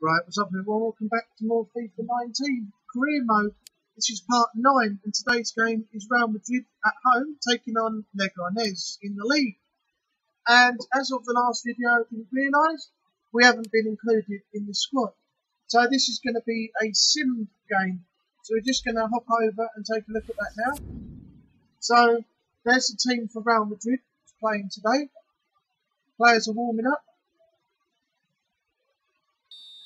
Right, what's up everyone? Welcome back to more FIFA 19 career mode. This is part 9 and today's game is Real Madrid at home taking on Leganés in the league. And as of the last video I didn't realise, we haven't been included in the squad. So this is going to be a sim game. So we're just going to hop over and take a look at that now. So there's the team for Real Madrid playing today. Players are warming up.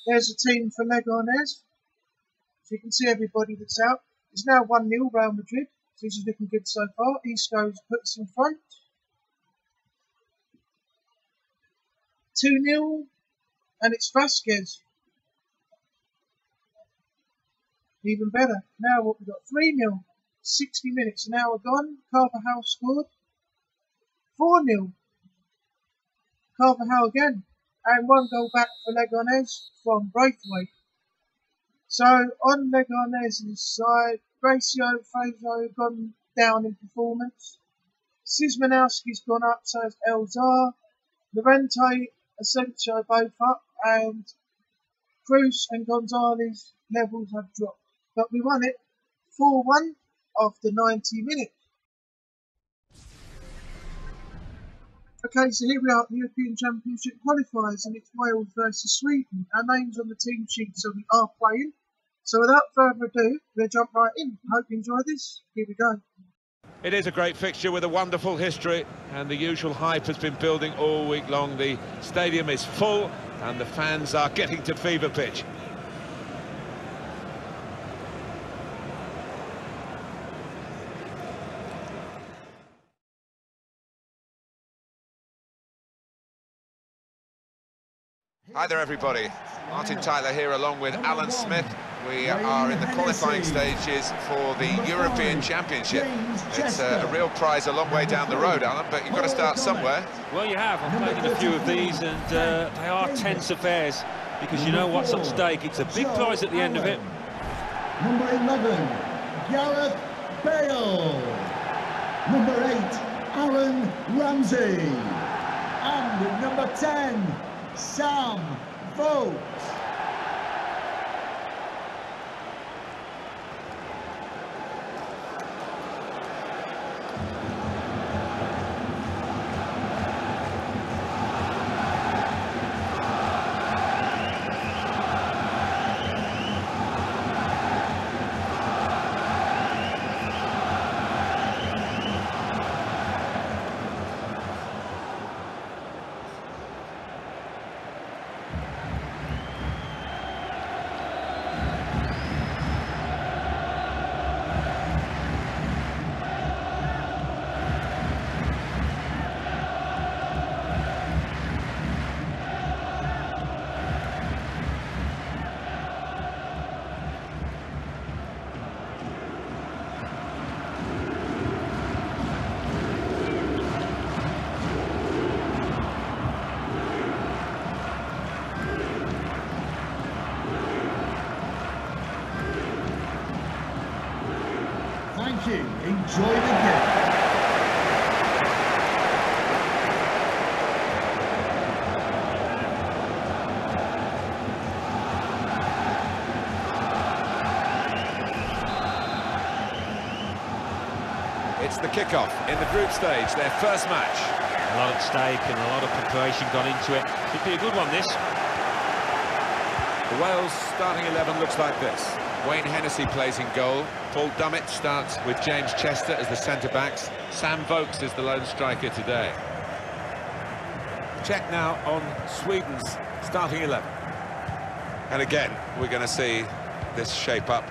There's a team for Leganés. So you can see everybody that's out. It's now 1 0 Real Madrid. So this is looking good so far. Isco's puts in front. 2 0. And it's Vázquez. Even better. Now what we've got 3 0. 60 minutes, an hour gone. Carvajal scored. 4 0. Carvajal again and one goal back for Leganés from Braithwaite. So on Leganés' side, Gracio Fraser gone down in performance. Szymanowski's gone up, so has Elzar. Llorente, Asensio both up, and Cruz and Gonzalez levels have dropped. But we won it 4-1 after 90 minutes. Okay, so here we are at the European Championship qualifiers, and it's Wales versus Sweden. Our name's on the team sheet, so we are playing. So without further ado, we'll jump right in. Hope you enjoy this. Here we go. It is a great fixture with a wonderful history, and the usual hype has been building all week long. The stadium is full, and the fans are getting to fever pitch. Hi there everybody, Martin Tyler here along with Alan Smith. We are in the qualifying stages for the European Championship. It's a, a, real prize a long way down the road, Alan, but you've got to start somewhere. Well, you have. I've played in a few of these, and uh, they are tense affairs, because you know what's at stake. It's a big prize at the end of it. Number 11, Gareth Bale. Number 8, Aaron Ramsey. And number 10, Sam Vokes. Thank you. Enjoy the game. It's the kickoff in the group stage, their first match. A lot at stake and a lot of preparation gone into it. Could be a good one, this. The Wales starting 11 looks like this. Wayne Hennessy plays in goal. Paul Dummett starts with James Chester as the centre-backs. Sam Vokes is the lone striker today. Check now on Sweden's starting 11. And again, we're going to see this shape up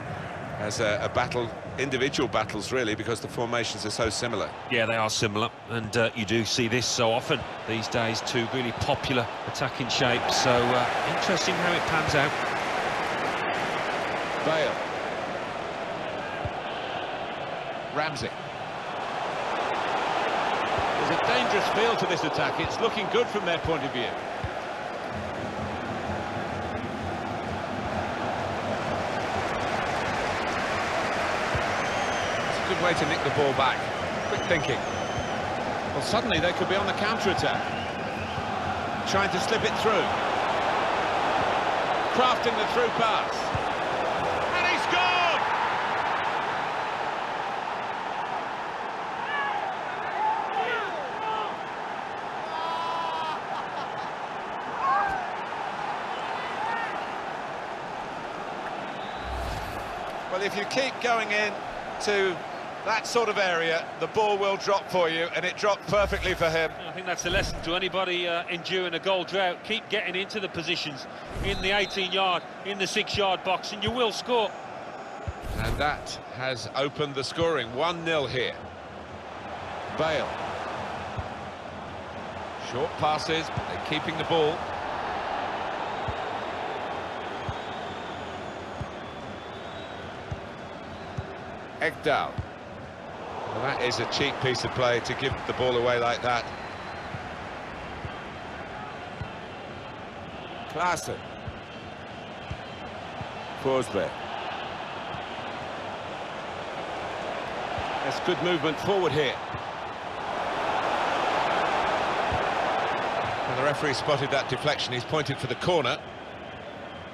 as a, a, battle, individual battles really, because the formations are so similar. Yeah, they are similar, and uh, you do see this so often these days, two really popular attacking shapes, so uh, interesting how it pans out. Bale. Ramsey. There's a dangerous feel to this attack. It's looking good from their point of view. It's a good way to nick the ball back. Quick thinking. Well, suddenly they could be on the counter-attack. Trying to slip it through. crafting the through pass. And he scored! Well, if you keep going in to that sort of area, the ball will drop for you, and it dropped perfectly for him. I think that's a lesson to anybody uh, enduring a goal drought. Keep getting into the positions in the 18-yard, in the six-yard box, and you will score. And that has opened the scoring. 1-0 here. Bale. Short passes, but they're keeping the ball. Ekdal. That is a cheap piece of play to give the ball away like that. Klaassen. Forsberg. That's good movement forward here. And the referee spotted that deflection. He's pointed for the corner.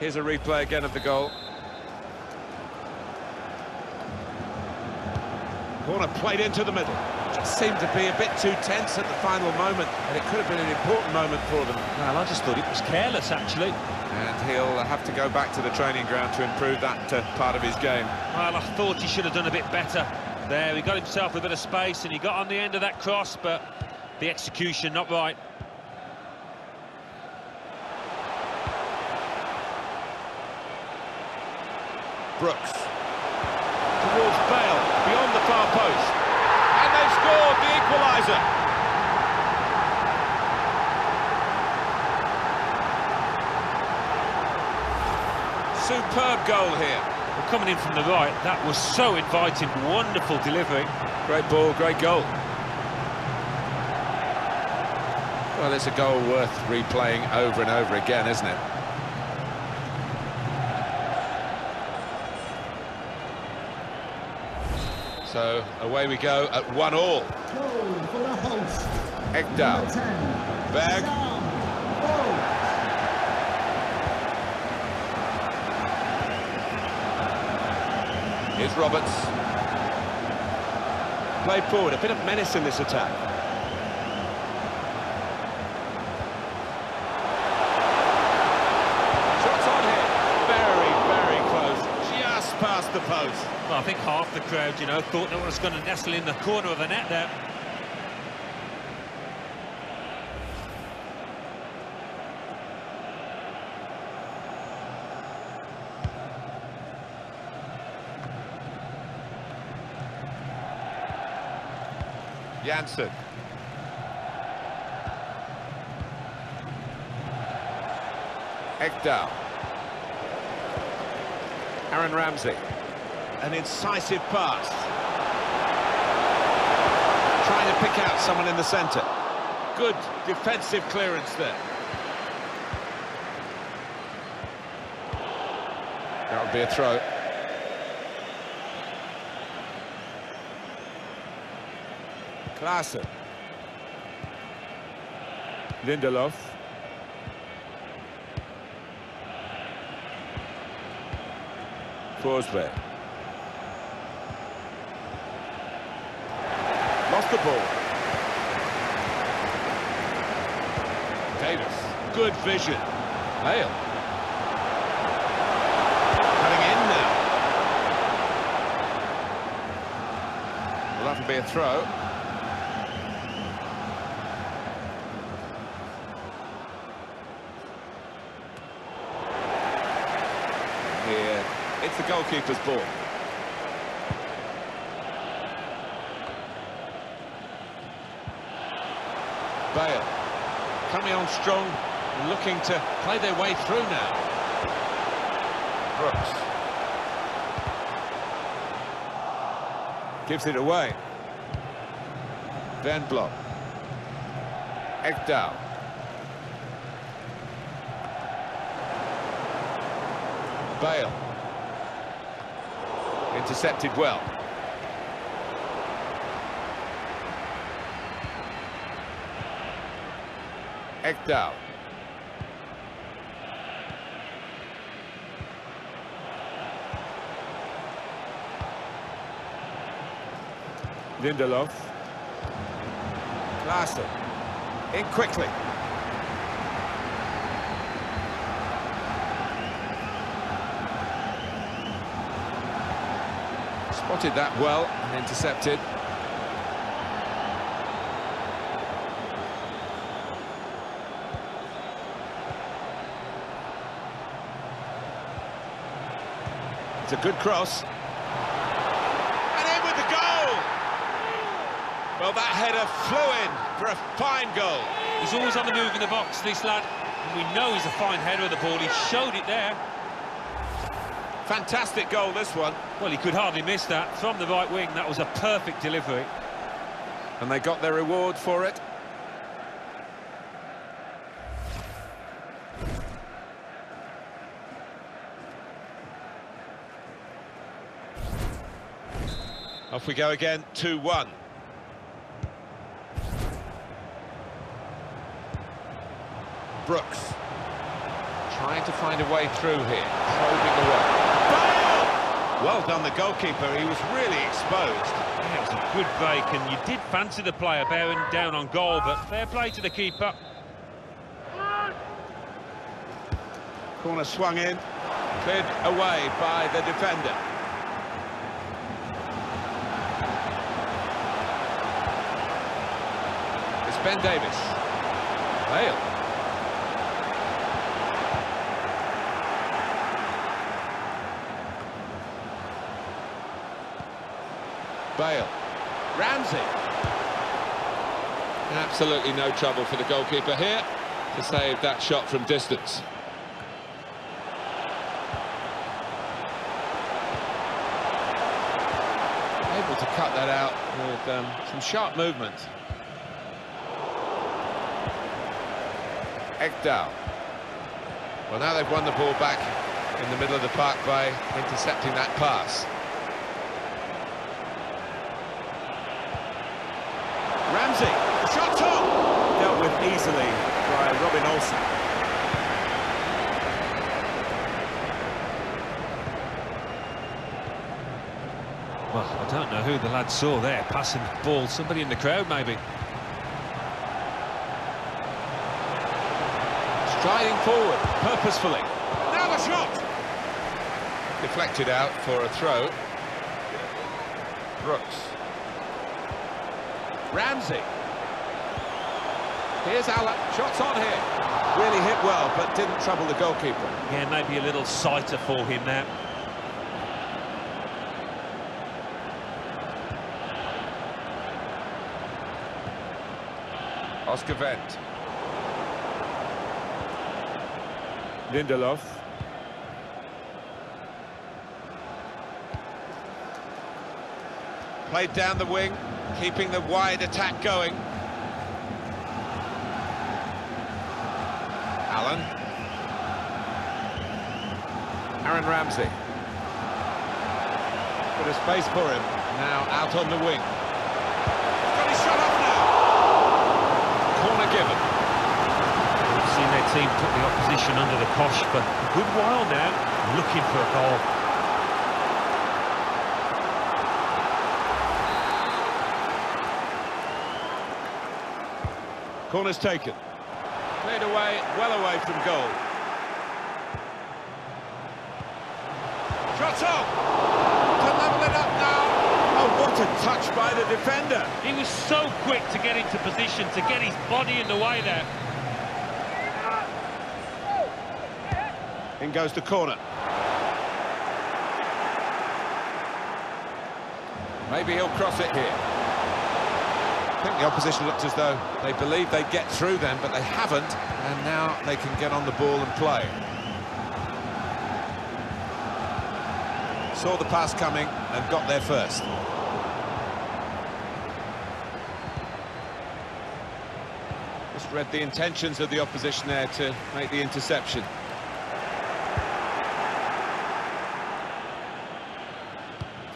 Here's a replay again of the goal. Corner played into the middle. Just seemed to be a bit too tense at the final moment, and it could have been an important moment for them. Well, I just thought it was careless, actually. And he'll have to go back to the training ground to improve that uh, part of his game. Well, I thought he should have done a bit better there. He got himself a bit of space, and he got on the end of that cross, but the execution not right. Brooks. Towards Bale, beyond the far post. And they've scored the equaliser. Superb goal here. Well, coming in from the right, that was so inviting. Wonderful delivery. Great ball, great goal. Well, it's a goal worth replaying over and over again, isn't it? So away we go at one all. Ekdal. Berg. Here's Roberts. Played forward, a bit of menace in this attack. Shots on here. Very, very close. Just past the post. Well, I think half the crowd, you know, thought that was going to nestle in the corner of the net there. Janssen. Ekdal. Aaron Ramsey. An incisive pass. Trying to pick out someone in the centre. Good defensive clearance there. That would be a throw. Klaassen. Lindelof. Forsberg. Lost the ball. Davies. Good vision. Bale. Cutting in now. Well, that'll be a throw. Here, it's the goalkeeper's ball. Bale. Coming on strong, looking to play their way through now. Brooks. Gives it away. Van Blok. Ekdal. Bale. Intercepted well. Ekdal. Lindelof. Larsen. In quickly. Spotted that well and intercepted. It's a good cross. And in with the goal! Well, that header flew in for a fine goal. He's always on the move in the box, this lad. And we know he's a fine header of the ball. He showed it there. Fantastic goal, this one. Well, he could hardly miss that. From the right wing, that was a perfect delivery. And they got their reward for it. We go again, 2-1. Brooks. Trying to find a way through here, probing away. Bale! Well done, the goalkeeper. He was really exposed. Yeah, it was a good break, and you did fancy the player bearing down on goal, but fair play to the keeper. Corner swung in, cleared away by the defender. Ben Davies. Bale. Bale. Ramsey. Absolutely no trouble for the goalkeeper here to save that shot from distance. Able to cut that out with um, some sharp movement. Ekdal. Well, now they've won the ball back in the middle of the park by intercepting that pass. Ramsey, shot on! Dealt with easily by Robin Olsen. Well, I don't know who the lad saw there, passing the ball. Somebody in the crowd, maybe. Striding forward, purposefully. Now the shot! Deflected out for a throw. Brooks. Ramsey. Here's Allen. Shots on here. Really hit well, but didn't trouble the goalkeeper. Yeah, maybe a little sighter for him there. Oscar Wendt. Lindelof. Played down the wing, keeping the wide attack going. Allen. Aaron Ramsey. Bit of space for him. Now out on the wing. Got his shot off now. Corner given. We've seen their team put the opposition under the cosh for a good while now, looking for a goal. Corner's taken. Played away, well away from goal. Shots on! To level it up now. Oh, what a touch by the defender. He was so quick to get into position, to get his body in the way there. In goes the corner. Maybe he'll cross it here. I think the opposition looked as though they believed they'd get through them, but they haven't, and now they can get on the ball and play. Saw the pass coming and got there first. Just read the intentions of the opposition there to make the interception.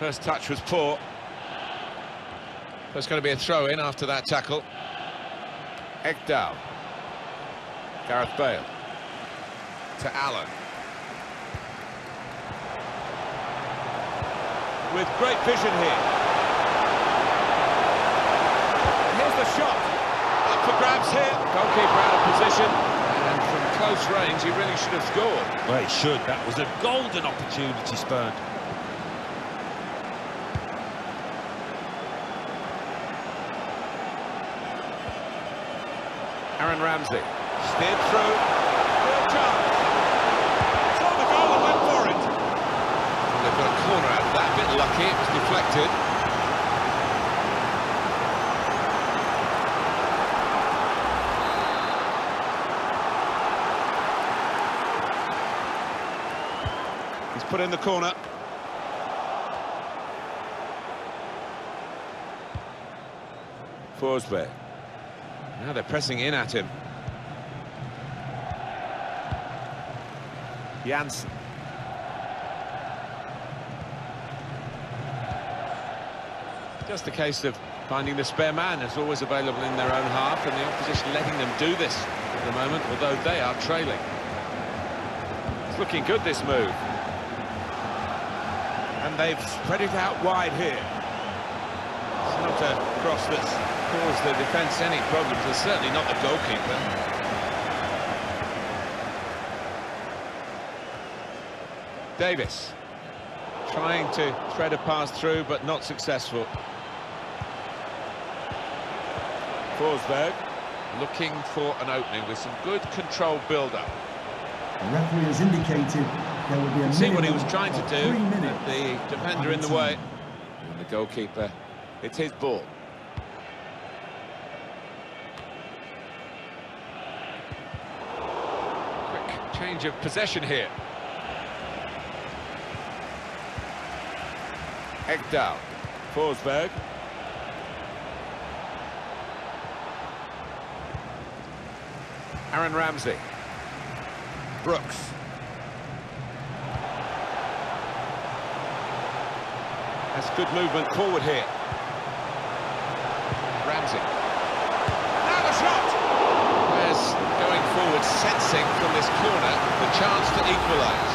First touch was poor. There's going to be a throw-in after that tackle. Ekdal. Gareth Bale. To Allen. With great vision here. Here's the shot. Up for grabs here. Goalkeeper out of position, and from close range, he really should have scored. Well, it should. That was a golden opportunity spurned. Aaron Ramsey. Steered through. Real chance. Saw the goal and went for it. They've got a corner out of that. A bit lucky, it was deflected. He's put in the corner. Forsberg. Now they're pressing in at him. Janssen. Just a case of finding the spare man is always available in their own half and the opposition letting them do this at the moment, although they are trailing. It's looking good, this move. And they've spread it out wide here. It's not a cross that's caused the defence any problems, and certainly not the goalkeeper. Davies trying to thread a pass through, but not successful. Forsberg looking for an opening with some good control build-up. The referee has indicated there will be a See what he was trying to do, three minutes and the defender in the way. And the goalkeeper, it's his ball. Quick change of possession here. Ekdal. Forsberg. Aaron Ramsey. Brooks. That's good movement forward here. Ramsey. Now the shot! As going forward, sensing from this corner the chance to equalise.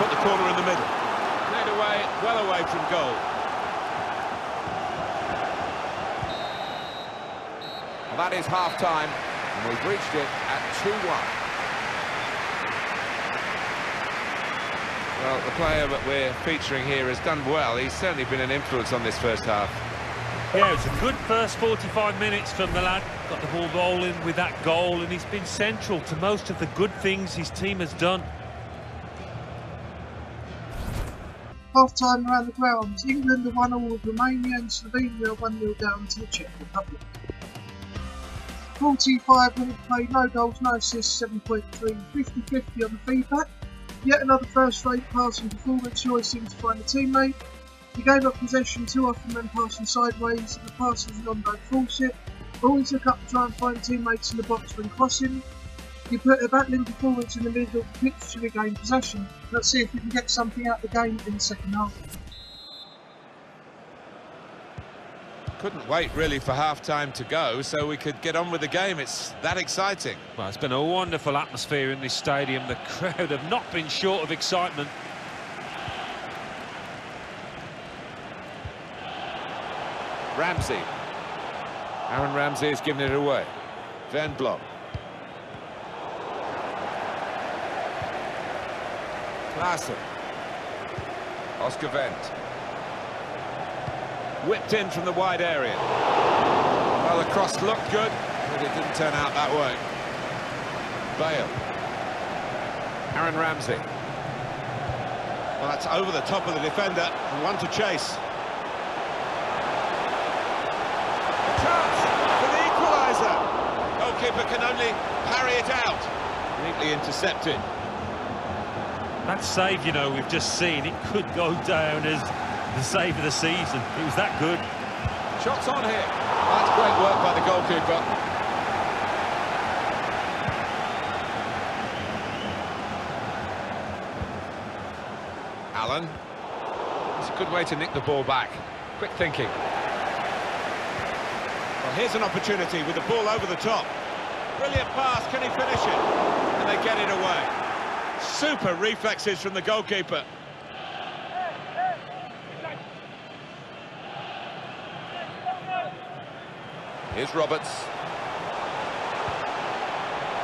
Put the corner in the middle. Cleared away, well away from goal. And that is half-time, and we've reached it at 2-1. Well, the player that we're featuring here has done well. He's certainly been an influence on this first half. Yeah, it's a good first 45 minutes from the lad. Got the ball rolling with that goal, and he's been central to most of the good things his team has done. Half time around the grounds, England are 1 all Romania and Slovenia 1 0 down to the Czech Republic. 45 minutes played, no goals, no assists, 7.3, 50 50 on the feedback. Yet another first rate passing performance, always seem to find a teammate. You gave up possession too often when passing sideways, and the pass was non go force it. Always look up to try and find teammates in the box when crossing. You put a battling performance in the middle of the pitch to regain possession. Let's see if we can get something out of the game in the second half. Couldn't wait really for half-time to go, so we could get on with the game. It's that exciting. Well, it's been a wonderful atmosphere in this stadium. The crowd have not been short of excitement. Ramsey. Aaron Ramsey has given it away. Van Blom. Klaassen. Oscar Wendt. Whipped in from the wide area. Well, the cross looked good, but it didn't turn out that way. Bale. Aaron Ramsey. Well, that's over the top of the defender. One to chase. A chance for the equaliser. Goalkeeper can only parry it out. Neatly intercepted. That save, you know, we've just seen, it could go down as the save of the season. It was that good. Shots on here. That's great work by the goalkeeper. Allen. It's a good way to nick the ball back. Quick thinking. Well, here's an opportunity with the ball over the top. Brilliant pass, can he finish it? And they get it away. Super reflexes from the goalkeeper. Here's Roberts.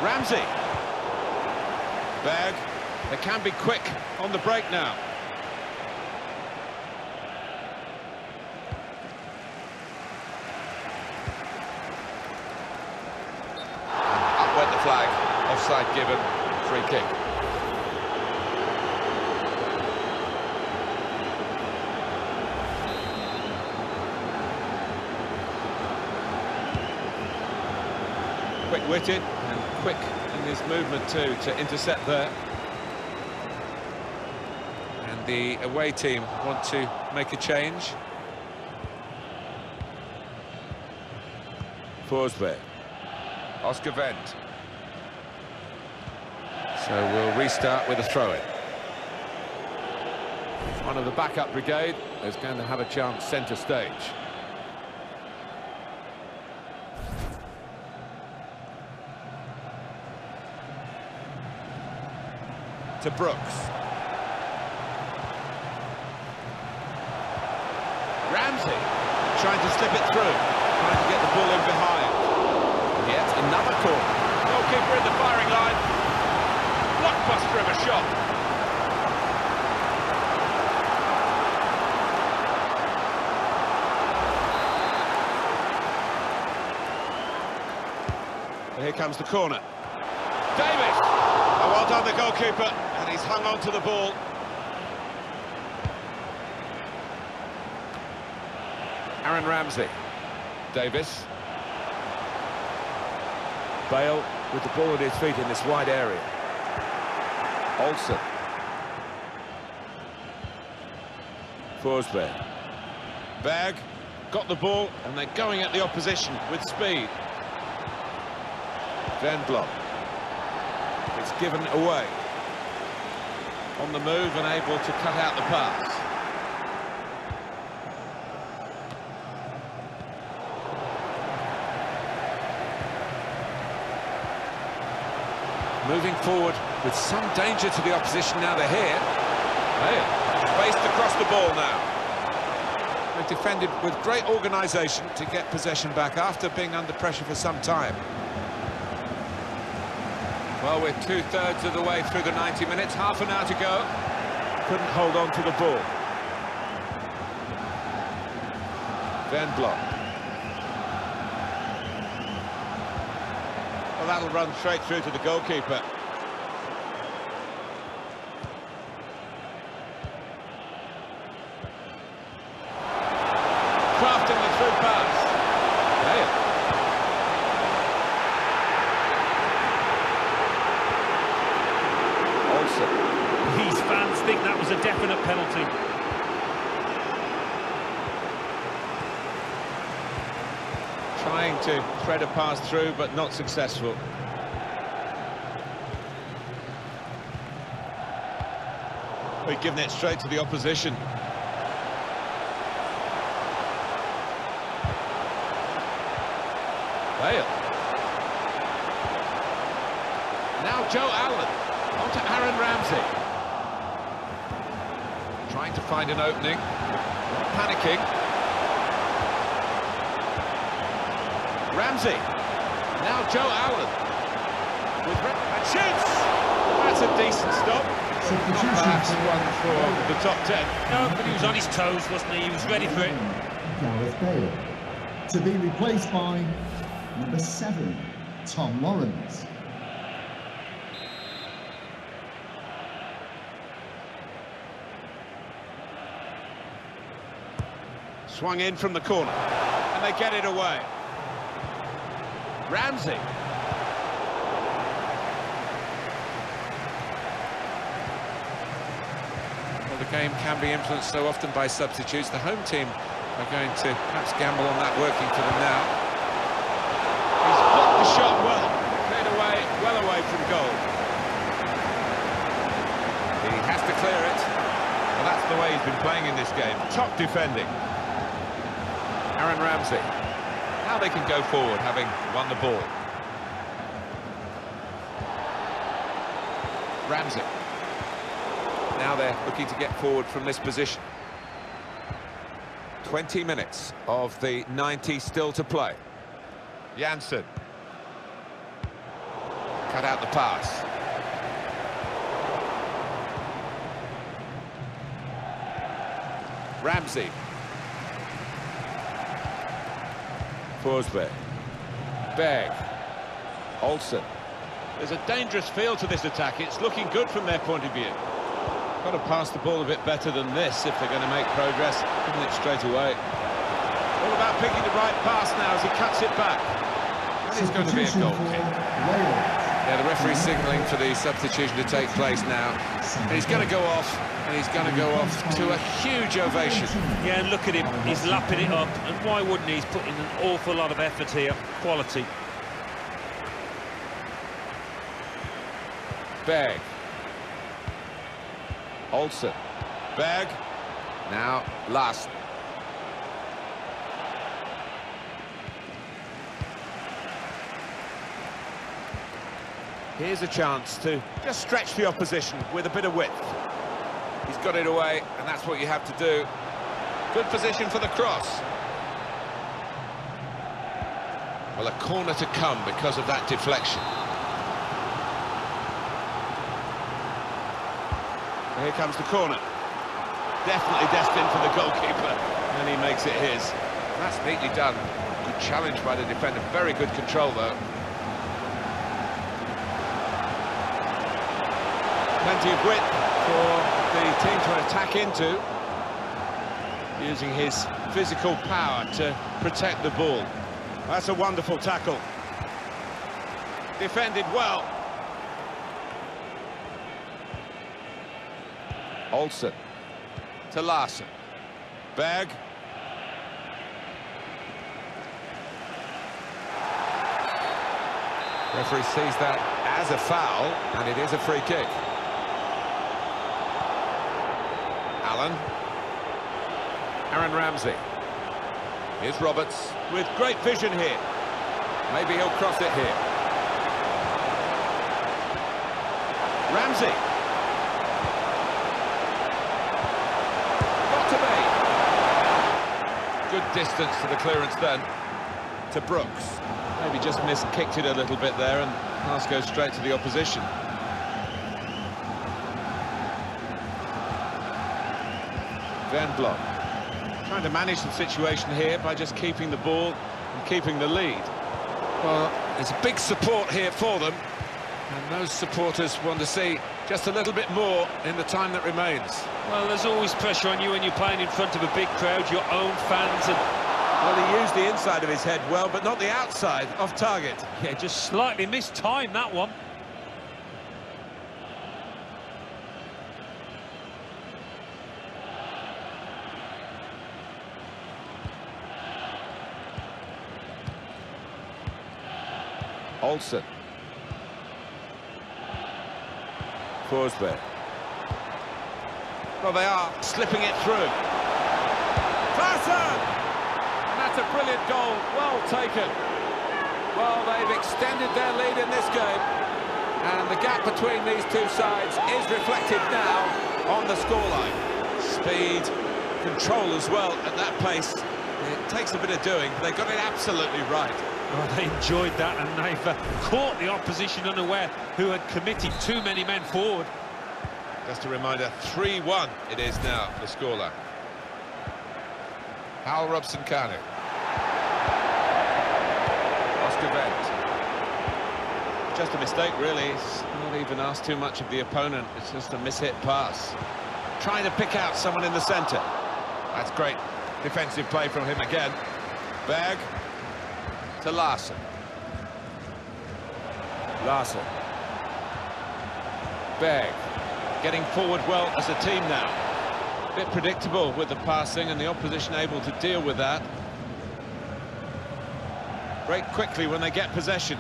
Ramsey. Berg. They can be quick on the break now. The flag. Offside given. Free kick. Quick-witted and quick in his movement too to intercept there. And the away team want to make a change. Forsberg. Oscar Wendt. So we'll restart with a throw-in. One of the backup brigade is going to have a chance centre stage. To Brooks. Ramsey trying to slip it through, trying to get the ball in behind. Yet another corner. Goalkeeper in the firing line. Blockbuster of a shot. Here comes the corner. Davies! Oh, well done, the goalkeeper, and he's hung on to the ball. Aaron Ramsey. Davies. Bale with the ball at his feet in this wide area. Olsen. Forsberg. Berg got the ball, and they're going at the opposition with speed. Van Blom. It's given away. On the move and able to cut out the pass. Moving forward with some danger to the opposition now they're here. Hey, spaced across the ball now. They defended with great organisation to get possession back after being under pressure for some time. Well, we're two-thirds of the way through the 90 minutes, half an hour to go. Couldn't hold on to the ball. Van Blom. That'll run straight through to the goalkeeper. Crafting the through pass. Bale. Olsen. These fans think that was a definite penalty. Trying to thread pass through, but not successful. We've given it straight to the opposition. Bale. Now Joe Allen. On to Aaron Ramsey. Trying to find an opening. Panicking. Ramsey. Now Joe Allen. With Ra and shoots! That's a decent stop. Substitution Perhaps for one for the top ten. No, but he was on his toes, wasn't he? He was ready for it. Gareth Bale. To be replaced by number seven, Tom Lawrence. Swung in from the corner. And they get it away. Ramsey. Well, the game can be influenced so often by substitutes. The home team are going to perhaps gamble on that working for them now. He's blocked the shot well. Cleared away, well away from goal. He has to clear it. Well, that's the way he's been playing in this game. Top defending. Aaron Ramsey. Now they can go forward, having won the ball. Ramsey. Now they're looking to get forward from this position. 20 minutes of the 90 still to play. Janssen. Cut out the pass. Ramsey. Forsberg. Berg. Olsen. There's a dangerous feel to this attack. It's looking good from their point of view. Got to pass the ball a bit better than this if they're going to make progress. Giving it straight away. All about picking the right pass now as he cuts it back. And it's going to be a goal kick. Yeah, the referee's signalling for the substitution to take place now. And he's going to go off, and he's going to go off to a huge ovation. Yeah, and look at him. He's lapping it up. And why wouldn't he? He's putting an awful lot of effort here. Quality. Berg. Olsen. Berg. Now, Larsen. Here's a chance to just stretch the opposition with a bit of width. He's got it away, and that's what you have to do. Good position for the cross. Well, a corner to come because of that deflection. Here comes the corner. Definitely destined for the goalkeeper, and he makes it his. That's neatly done. Good challenge by the defender. Very good control, though. Plenty of width for the team to attack into. Using his physical power to protect the ball. That's a wonderful tackle. Defended well. Olsen to Larsen. Berg. Referee sees that as a foul, and it is a free kick. Allen. Aaron Ramsey. Here's Roberts. With great vision here. Maybe he'll cross it here. Ramsey. Got to be. Good distance to the clearance then. To Brooks. Maybe just miskicked it a little bit there and pass goes straight to the opposition. Van Blok. Trying to manage the situation here by just keeping the ball and keeping the lead. Well, there's a big support here for them. And those supporters want to see just a little bit more in the time that remains. Well, there's always pressure on you when you're playing in front of a big crowd, your own fans, and Well, he used the inside of his head well, but not the outside, off target. yeah, just slightly missed time that one. Olsen. Forsberg. Well, they are slipping it through. Klaassen! And that's a brilliant goal, well taken. Well, they've extended their lead in this game. And the gap between these two sides is reflected now on the scoreline. Speed, control as well at that pace. It takes a bit of doing, but they got it absolutely right. Oh, they enjoyed that and they've uh, caught the opposition unaware who had committed too many men forward. Just a reminder, 3-1 it is now, the scoreline. Hal Robson Kanu. Oscar Wendt. Just a mistake, really. It's not even asked too much of the opponent. It's just a mishit pass. Trying to pick out someone in the centre. That's great defensive play from him again. Berg to Larsen. Larsen. Berg. Getting forward well as a team now. A Bit predictable with the passing and the opposition able to deal with that. Break quickly when they get possession.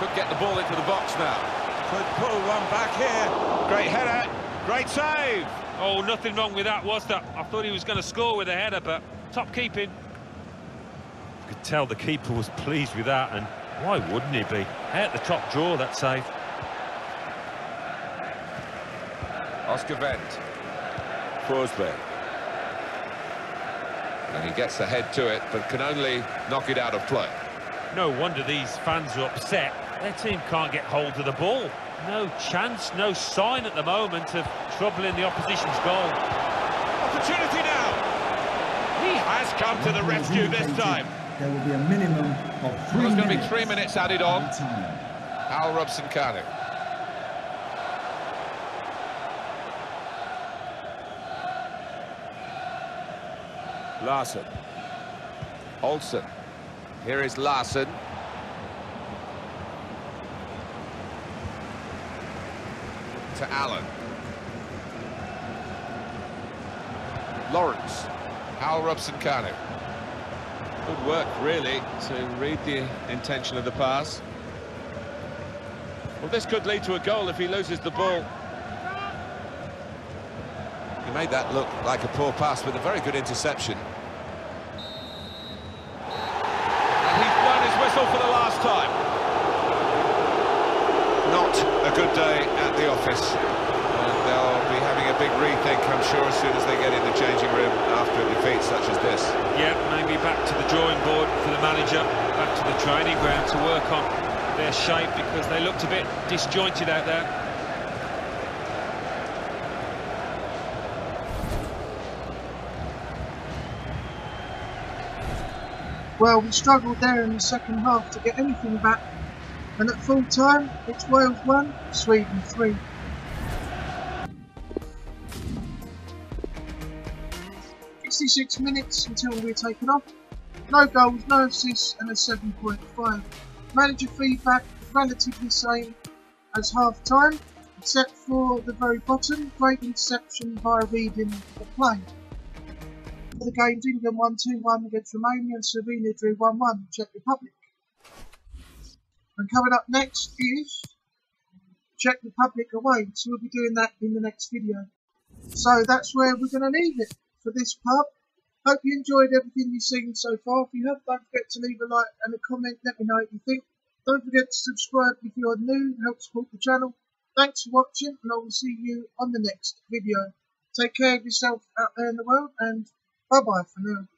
Could get the ball into the box now. Could pull one back here. Great header. Great save. Oh, nothing wrong with that, was there? I thought he was going to score with a header, but top keeping. You could tell the keeper was pleased with that, and why wouldn't he be? At the top draw, that save. Oscar Wendt. Forsberg. And he gets the head to it, but can only knock it out of play. No wonder these fans are upset. Their team can't get hold of the ball. No chance, no sign at the moment of trouble in the opposition's goal. Opportunity now. He has come to the rescue this time. There will be a minimum of three There's going to be minutes three minutes added on. Hal Robson Kanu. Larsen. Olsen. Here is Larsen. To Allen. Lawrence. Hal Robson Kanu. Good work, really, to read the intention of the pass. Well, this could lead to a goal if he loses the ball. He made that look like a poor pass with a very good interception. And he's blown his whistle for the last time. Not a good day at the office. And they'll be having a big rethink, I'm sure, as soon as they get in the changing room after a defeat such as this. Yeah, maybe back to the drawing board for the manager, back to the training ground to work on their shape because they looked a bit disjointed out there. Well, we struggled there in the second half to get anything back, and at full time, it's Wales 1, Sweden 3. Sixty-six minutes until we're taken off. No goals, no assists, and a 7.5. Manager feedback relatively same as half time, except for the very bottom, great interception by reading the play. For the games, England won 2-1 against Romania and Slovenia drew 1-1 Czech Republic. And coming up next is Czech Republic away, so we'll be doing that in the next video. So that's where we're going to leave it for this part. Hope you enjoyed everything you've seen so far. If you have, don't forget to leave a like and a comment. Let me know what you think. Don't forget to subscribe if you're new. Help support the channel. Thanks for watching, and I will see you on the next video. Take care of yourself out there in the world, and bye bye for now.